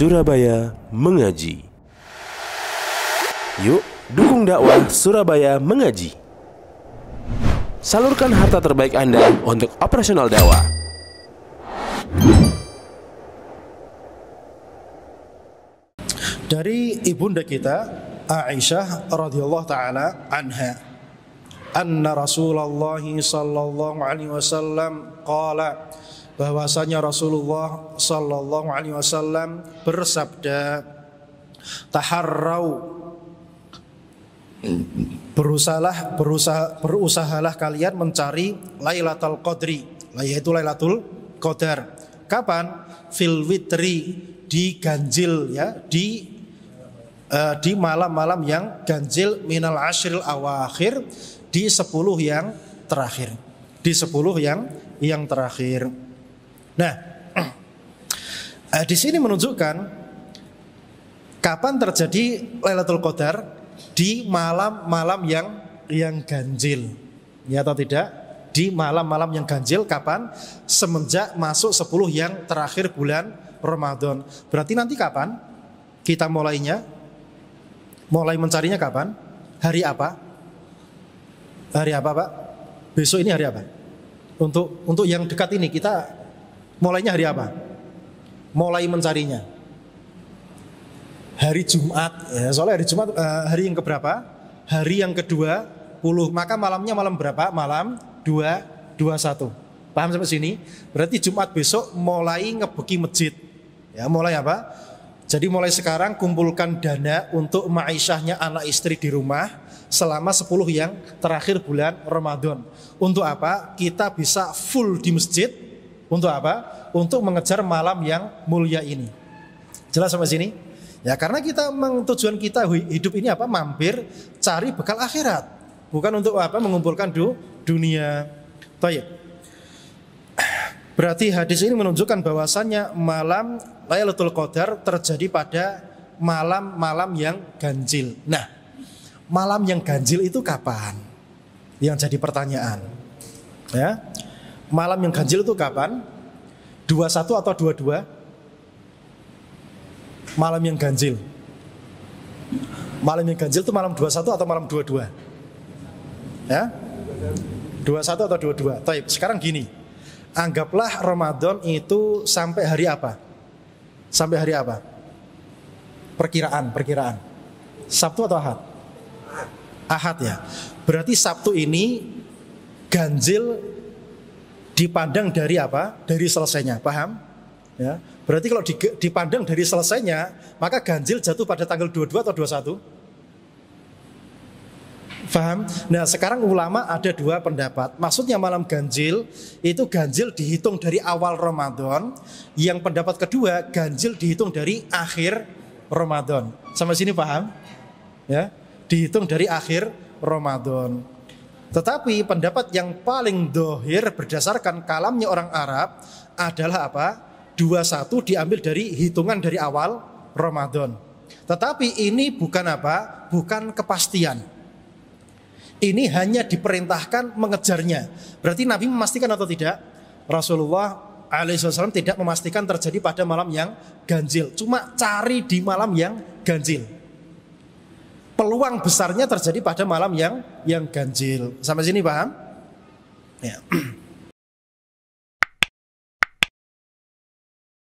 Surabaya Mengaji. Yuk, dukung dakwah Surabaya Mengaji. Salurkan harta terbaik Anda untuk operasional dakwah. Dari ibunda kita Aisyah radhiyallahu taala anha anna Rasulullah sallallahu alaihi wasallam qala bahwasanya Rasulullah sallallahu alaihi wasallam bersabda taharrau berusahalah berusaha berusahalah kalian mencari Lailatul Qadri yaitu Lailatul Qadar kapan fil witri di ganjil ya di uh, di malam-malam yang ganjil minal ashril awakhir di 10 yang terakhir. Di 10 yang yang terakhir. Nah, uh, di sini menunjukkan kapan terjadi Lailatul Qadar di malam-malam yang yang ganjil. Ya atau tidak? Di malam-malam yang ganjil kapan? Semenjak masuk 10 yang terakhir bulan Ramadan. Berarti nanti kapan kita mulainya? Mulai mencarinya kapan? Hari apa? Hari apa, Pak? Besok ini hari apa? Untuk untuk yang dekat ini kita mulainya hari apa? Mulai mencarinya. Hari Jumat, ya, soalnya hari Jumat uh, hari yang keberapa? Hari yang kedua puluh. Maka malamnya malam berapa? Malam dua dua satu. Paham sampai sini? Berarti Jumat besok mulai ngebeki masjid. Ya, mulai apa? Jadi mulai sekarang kumpulkan dana untuk ma'isyahnya anak istri di rumah selama 10 yang terakhir bulan Ramadan. Untuk apa? Kita bisa full di masjid. Untuk apa? Untuk mengejar malam yang mulia ini. Jelas sampai sini? Ya karena kita tujuan kita hidup ini apa? Mampir cari bekal akhirat. Bukan untuk apa? Mengumpulkan du, dunia. Baik. Berarti hadis ini menunjukkan bahwasannya malam Lailatul Qadar terjadi pada malam-malam yang ganjil. Nah, malam yang ganjil itu kapan? Yang jadi pertanyaan. Ya. Malam yang ganjil itu kapan? 21 atau 22? Malam yang ganjil. Malam yang ganjil itu malam 21 atau malam 22? Ya? 21 atau 22. Taib. Sekarang gini. Anggaplah Ramadan itu sampai hari apa? Sampai hari apa? Perkiraan, perkiraan. Sabtu atau Ahad? Ahad ya. Berarti Sabtu ini ganjil dipandang dari apa? Dari selesainya, paham? Ya. Berarti kalau dipandang dari selesainya, maka ganjil jatuh pada tanggal 22 atau 21? Faham? Nah sekarang ulama ada dua pendapat Maksudnya malam ganjil Itu ganjil dihitung dari awal Ramadan Yang pendapat kedua Ganjil dihitung dari akhir Ramadan Sama sini paham? Ya, Dihitung dari akhir Ramadan Tetapi pendapat yang paling dohir Berdasarkan kalamnya orang Arab Adalah apa? 21 diambil dari hitungan dari awal Ramadan Tetapi ini bukan apa? Bukan kepastian ini hanya diperintahkan mengejarnya. Berarti Nabi memastikan atau tidak? Rasulullah alaihissalam tidak memastikan terjadi pada malam yang ganjil. Cuma cari di malam yang ganjil. Peluang besarnya terjadi pada malam yang yang ganjil. Sampai sini paham? Ya.